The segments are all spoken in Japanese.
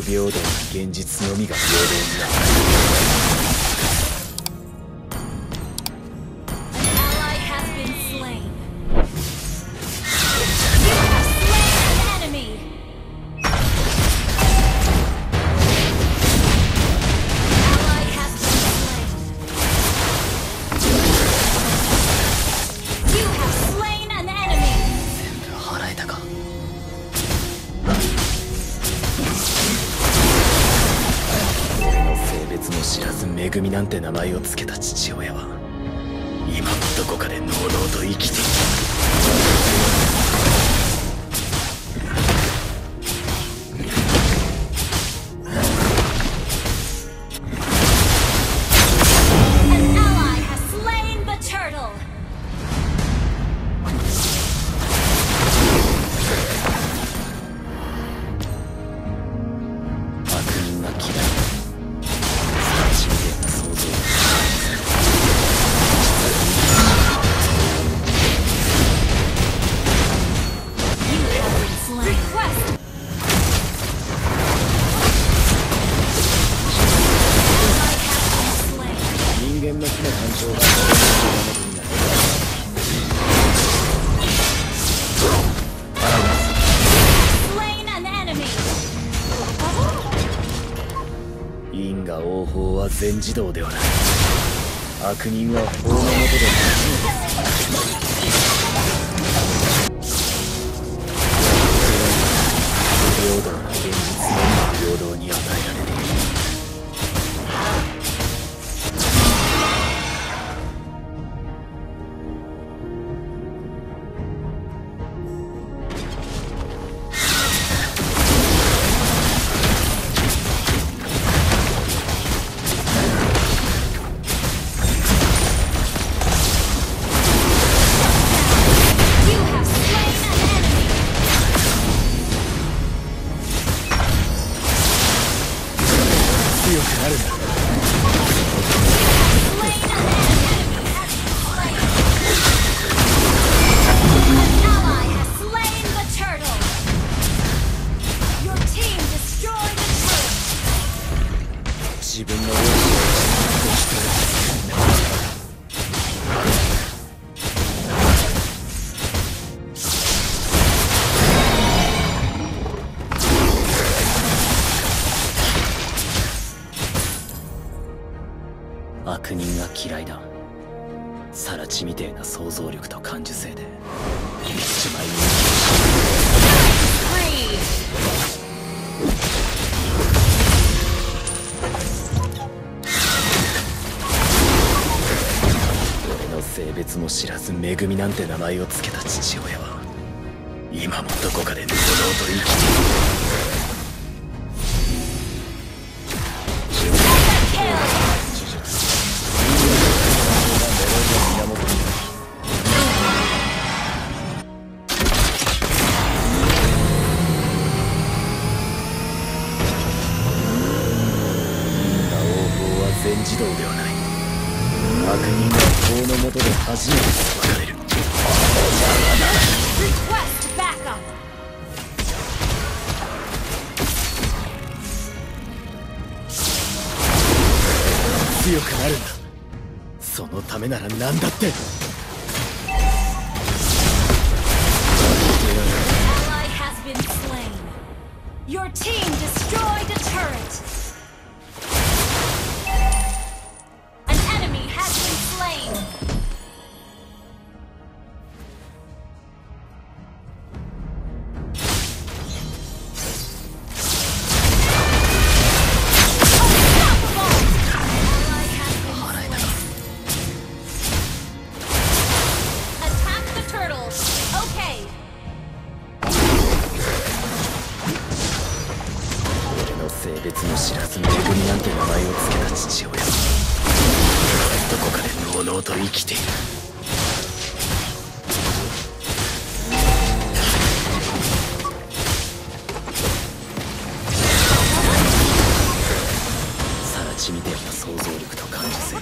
不平等な現実のみが平等になる。なんて名前を付けた父親は今もどこかでのうと生きていた。の木の干渉が物になる Slain an enemy. 因果応報は全自動ではない悪人は法のもとで不悪人が嫌いだサラチみてえな想像力と感受性で一枚人 Three. 俺の性別も知らず恵みなんて名前を付けた父親は今もどこかで堂々と生きている初めて裁かれる強くなるんだ。そのためなら何だって。別も知らず恵みなんて名前を付けた父親。はどこかでのうのうと生きている。サラチみたいな想像力と感受性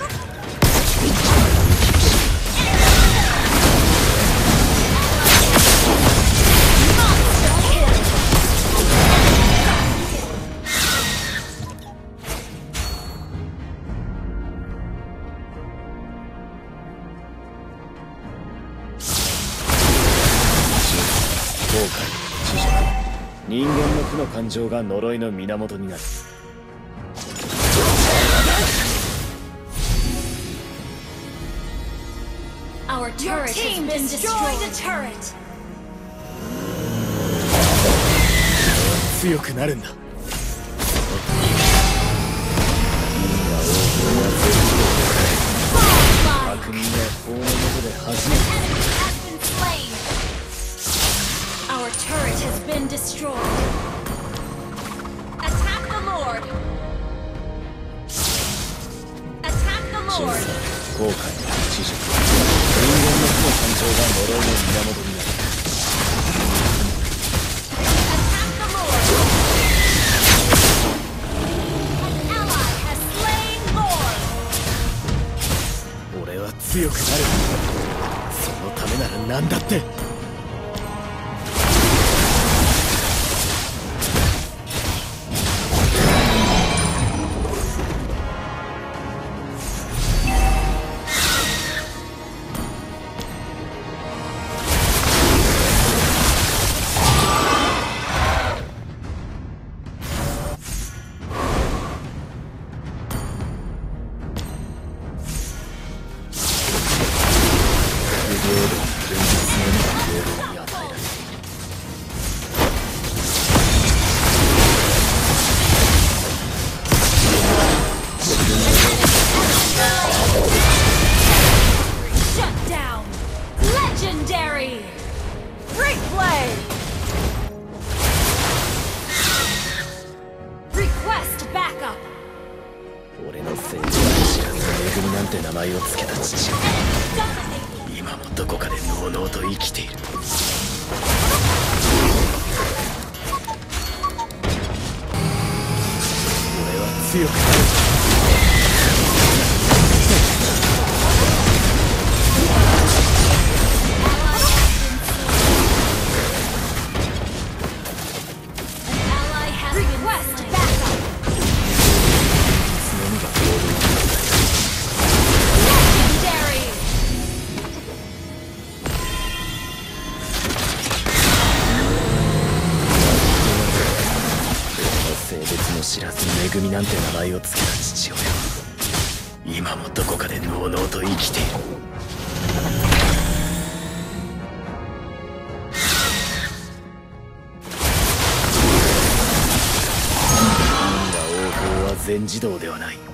人間の負の感情が呪いの源になる。強くなるんだ。俺は。強くなるそのためなら何だって名前を付けた父親 Dominating. 今もどこかでのうのうと生きている俺は強くなる組なんて名前を付けた父親は今もどこかでのうのうと生きている。因果応報は全自動ではない。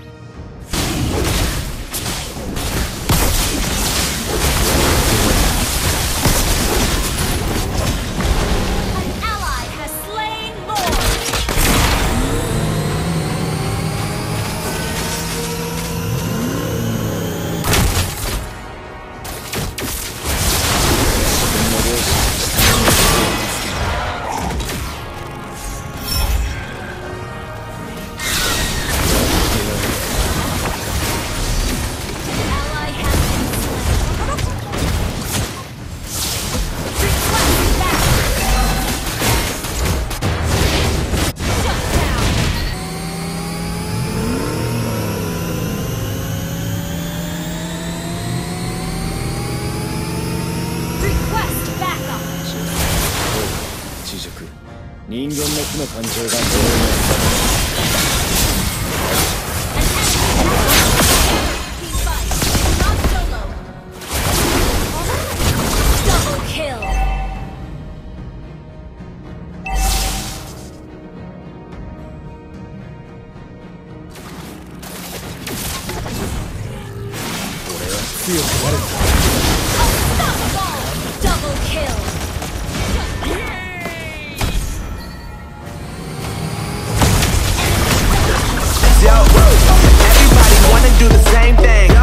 Double kill. Yo, everybody wanna do the same thing.